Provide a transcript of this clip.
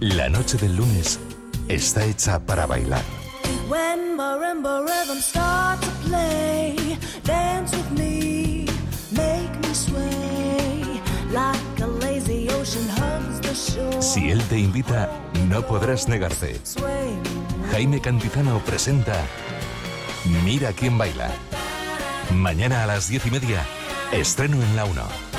La noche del lunes está hecha para bailar. Si él te invita, no podrás negarte. Jaime Cantizano presenta Mira quién baila. Mañana a las diez y media, estreno en la 1.